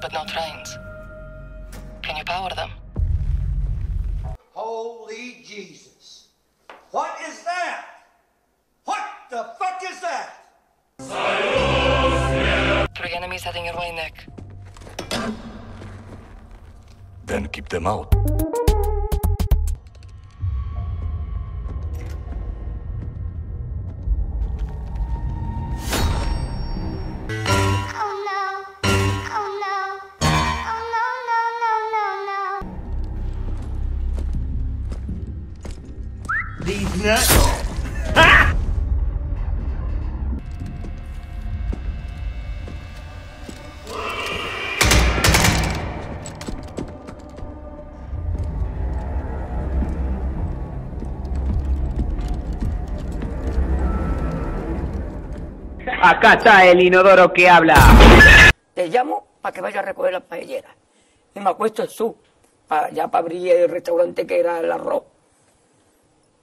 had but no trains. Can you power them? Holy Jesus. What is that? What the fuck is that? Three enemies heading your way, Nick. Then keep them out. Nuts. Acá está el inodoro que habla. Te llamo para que vaya a recoger las paelleras. Y me acuesto en su, para, allá para abrir el restaurante que era el arroz.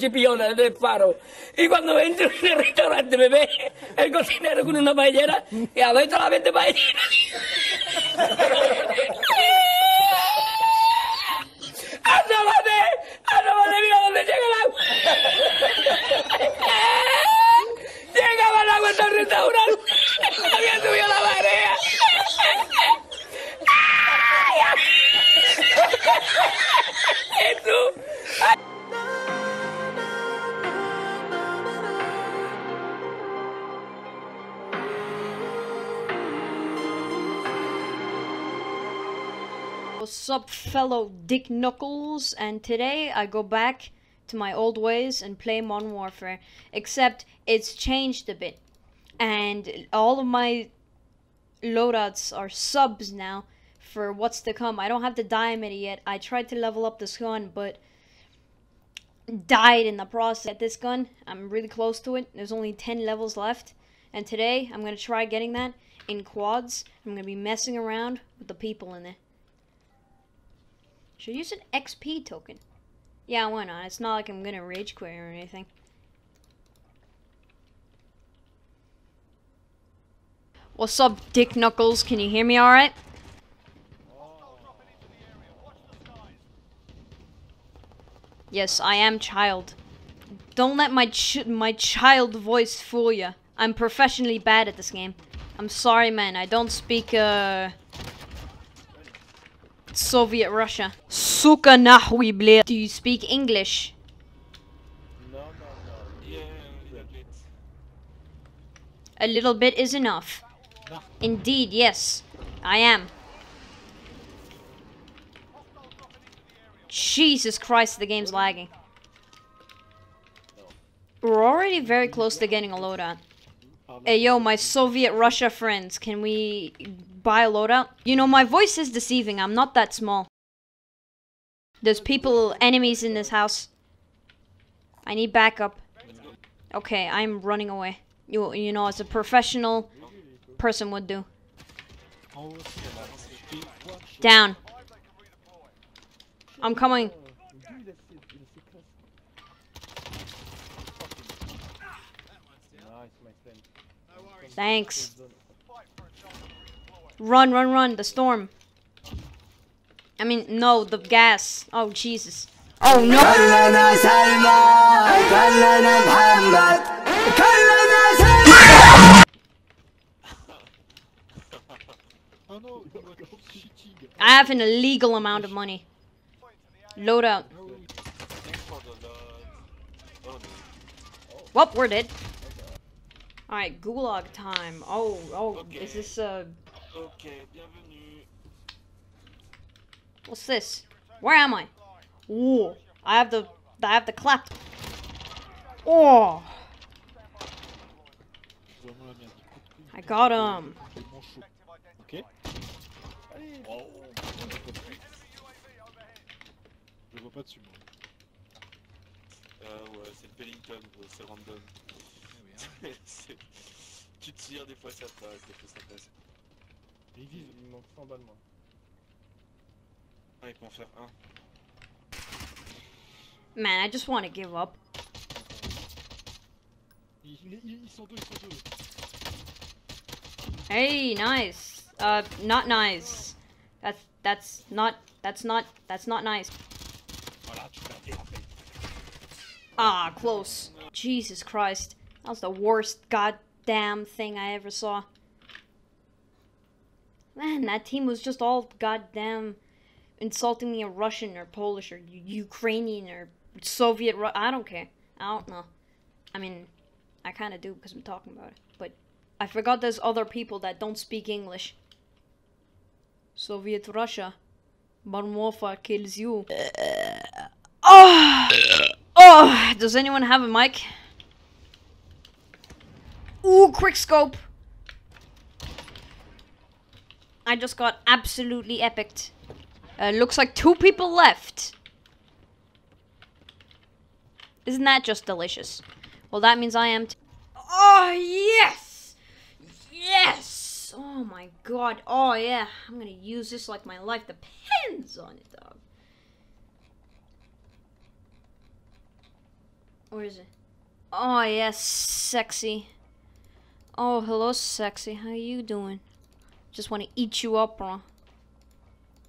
Chipiona, del faro. Y cuando entro en el restaurante me ve el cocinero con una paellera y adentro la vende paellera. What's up, fellow Dick Knuckles? And today I go back to my old ways and play Modern Warfare. Except it's changed a bit. And all of my loadouts are subs now for what's to come. I don't have the diamond yet. I tried to level up this gun, but died in the process. At this gun, I'm really close to it. There's only 10 levels left. And today, I'm going to try getting that in quads. I'm going to be messing around with the people in it. Should use an XP token. Yeah, why not? It's not like I'm gonna rage quit or anything. What's up, Dick Knuckles? Can you hear me alright? Yes, I am child. Don't let my ch my child voice fool you. I'm professionally bad at this game. I'm sorry, man. I don't speak, uh... Soviet Russia. Suka nahwi ble. Do you speak English? A little bit is enough. Indeed, yes. I am. Jesus Christ, the game's lagging. We're already very close to getting a loadout. Hey, yo, my Soviet Russia friends, can we buy a loadout? You know, my voice is deceiving. I'm not that small. There's people, enemies in this house. I need backup. Okay, I'm running away. You, you know, as a professional person would do. Down. I'm coming. Thanks. Run, run, run, the storm. I mean, no, the gas. Oh, Jesus. Oh, no. I have an illegal amount of money. Load out. Well, we're dead. Alright, gulag time. Oh, oh, is this, uh, Ok, bienvenue. what's this? Where am I? Ooh, I have the, I have the clap. Oh, Vraiment la merde. I got him. Ok Oh Je vois pas dessus moi. Euh, ouais, c'est le Pelington, c'est random. C'est- tu tires, des fois ça passe, des fois ça passe. Et ils vivent. Il manque 100 balles, moi. Ah, il peut en faire un. Man, I just want to give up. Ils, ils- ils- ils sont deux, ils sont deux. Hey, nice. Uh, not nice. That's, that's not, that's not, that's not nice. Voilà, tu l'as fait après. Ah, close. Jesus Christ. That was the worst goddamn thing I ever saw. Man, that team was just all goddamn insulting me in Russian or Polish or Ukrainian or Soviet. Ru- I don't care. I don't know. I mean, I kind of do because I'm talking about it. But I forgot there's other people that don't speak English. Soviet Russia. Barmova kills you. Uh. Oh! Oh! Does anyone have a mic? Ooh, quick scope! I just got absolutely epicked. Uh, looks like two people left. Isn't that just delicious? Well, that means I am. T- oh, yes! Yes! Oh my god. Oh, yeah. I'm gonna use this like my life depends on it, dog. Where is it? Oh, yes, sexy. Oh, hello, sexy. How you doing? Just want to eat you up, bro.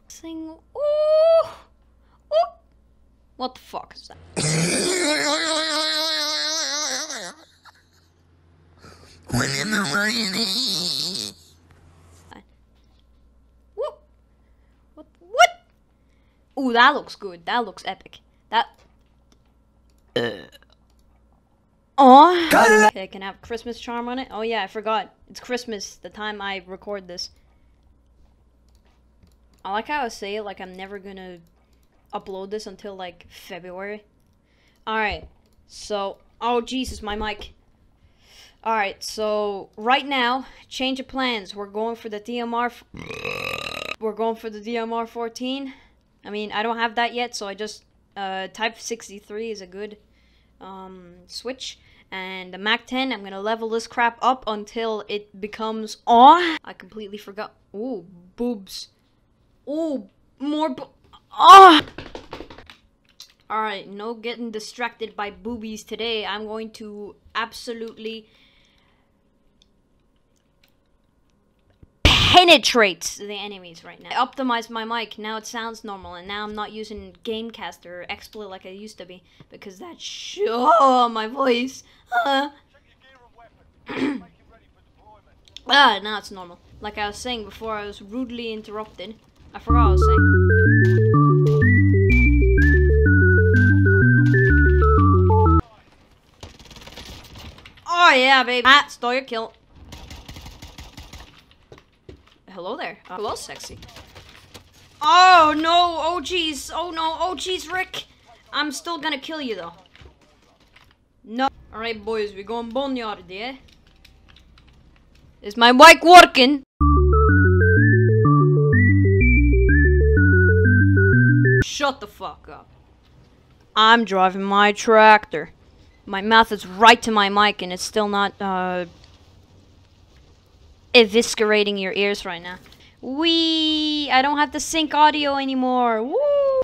Sing. Ooh! Ooh! What the fuck is that? What? What? Ooh, that looks good. That looks epic. That. Oh. Okay, can I have Christmas charm on it? Oh yeah, I forgot. It's Christmas the time I record this. I like how I say it like I'm never gonna upload this until like February. Alright. So oh Jesus, my mic. Alright, so right now, change of plans. We're going for the DMR f- we're going for the DMR 14. I mean, I don't have that yet, so I just uh, Type 63 is a good um, switch. And the Mac 10, I'm gonna level this crap up until it becomes on. I completely forgot. Ooh, boobs. Ooh, more bo- Ah! Alright, no getting distracted by boobies today. I'm going to absolutely penetrate the enemies right now. I optimized my mic, now it sounds normal, and now I'm not using Gamecaster or XSplit like I used to be, because that sh- oh, my voice. Uh. ah, now it's normal. Like I was saying before, I was rudely interrupted. I forgot I was saying. Oh yeah, baby. Ah, stole your kill. Hello there. Uh, hello, sexy. Oh no! Oh jeez! Oh no! Oh jeez, Rick! I'm still gonna kill you though. No. Alright, boys, we're going boneyard, yeah? Is my mic working? Shut the fuck up. I'm driving my tractor. My mouth is right to my mic and it's still not, uh, eviscerating your ears right now. Wee! I don't have to sync audio anymore. Woo!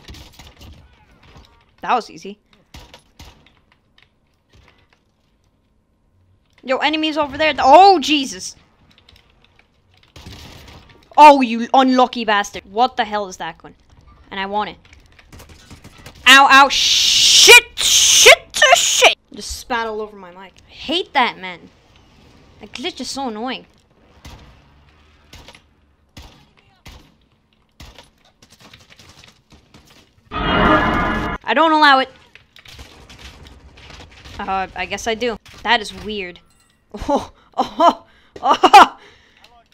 That was easy. Yo, enemies over there. Oh, Jesus. Oh, you unlucky bastard. What the hell is that gun? And I want it. Ow, ow, shit, shit, shit. Just spat all over my mic. I hate that, man. That glitch is so annoying. I don't allow it. Uh, I guess I do. That is weird. Oh, oh, oh,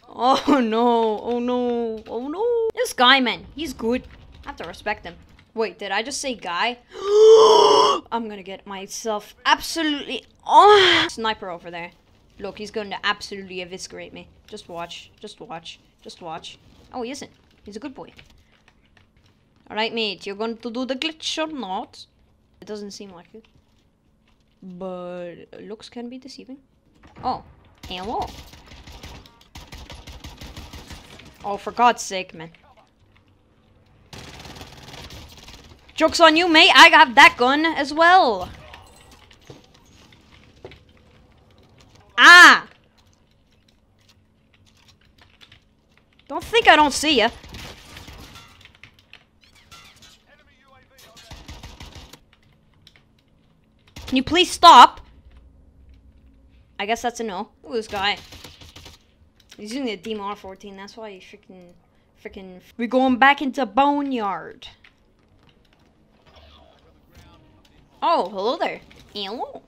oh oh no, oh no, oh no. This guy, man, he's good. I have to respect him. Wait, did I just say guy? I'm gonna get myself absolutely oh sniper over there. Look, he's going to absolutely eviscerate me. Just watch, just watch, just watch. Oh, he isn't. He's a good boy. Alright, mate, you're going to do the glitch or not? It doesn't seem like it. But looks can be deceiving. Oh, hello. Oh, for God's sake, man. Joke's on you, mate. I have that gun as well. Ah! Don't think I don't see ya. Can you please stop? I guess that's a no. This guy. He's using the DMR 14, that's why he freaking, freaking... We're going back into Boneyard. Oh, hello there. Hello.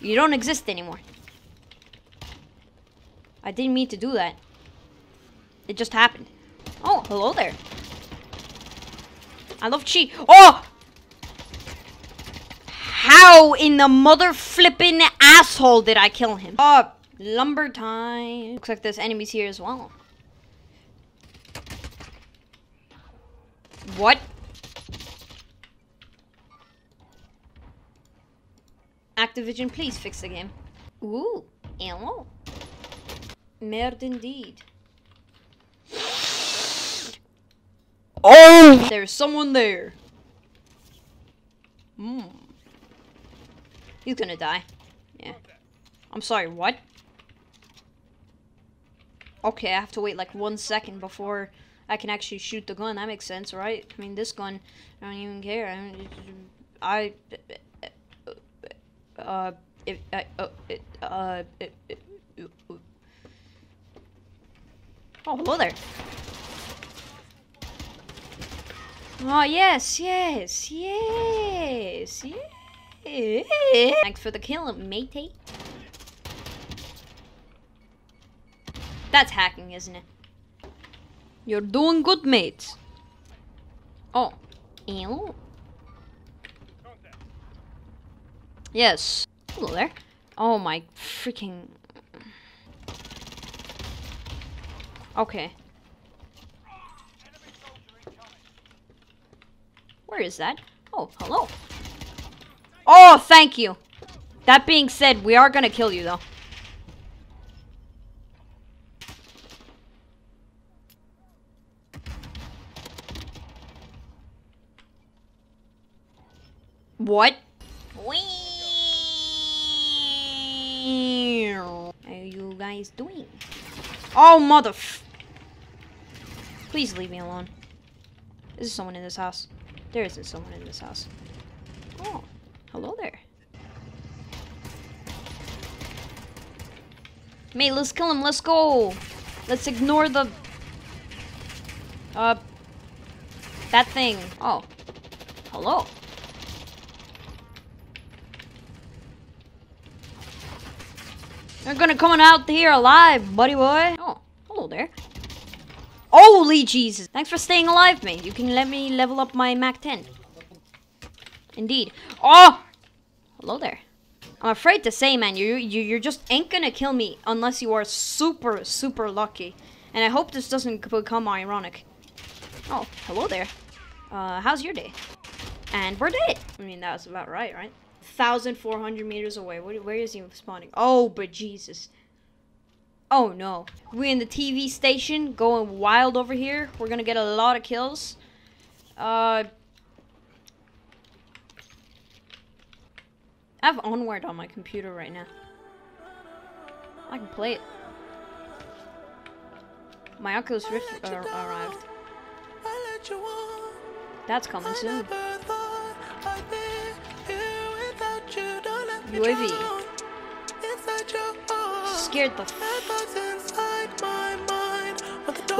You don't exist anymore. I didn't mean to do that. It just happened. Oh, hello there. I love cheat. Oh! How in the mother flipping asshole did I kill him? Oh, lumber time. Looks like there's enemies here as well. What? Activision, please fix the game. Ooh, hello. Merde indeed. Oh! There's someone there. Hmm. He's gonna die. Yeah. I'm sorry, what? Okay, I have to wait like one second before I can actually shoot the gun. That makes sense, right? I mean, this gun, I don't even care. I, uh, if, uh, uh, uh, oh, hello there. Oh, yes, yes, yes, yes. Thanks for the kill, matey. That's hacking, isn't it? You're doing good, mate. Oh. Ew. Yes. Hello there. Oh my freaking... Okay. Where is that? Oh, hello. Oh, thank you. That being said, we are gonna kill you, though. What? are you guys doing? Oh, mother... Please leave me alone. Is there someone in this house? There isn't someone in this house. Oh, hello there. Mate, let's kill him. Let's go. Let's ignore the... Uh... That thing. Oh. Hello. You're gonna come out here alive, buddy boy. Oh, hello there. Holy Jesus. Thanks for staying alive, mate. You can let me level up my Mac 10. Indeed. Oh! Hello there. I'm afraid to say, man, you, you, you just ain't gonna kill me unless you are super, super lucky. And I hope this doesn't become ironic. Oh, hello there. Uh, how's your day? And we're dead. I mean, that was about right, right? 1,400 meters away. Where, where is he spawning? Oh, but Jesus. Oh, no. We're in the TV station going wild over here. We're to get a lot of kills. Uh... I have Onward on my computer right now. I can play it. My Oculus Rift uh, arrived. That's coming soon. UAV. Scared the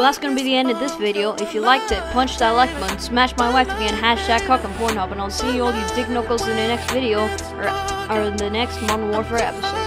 Well, that's gonna be the end of this video. If you liked it, punch that like button, smash my wife to be on hashtag cock and Pornhub, and I'll see you all you dick knuckles in the next video, or, or in the next Modern Warfare episode.